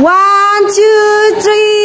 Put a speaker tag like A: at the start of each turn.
A: One, two, three!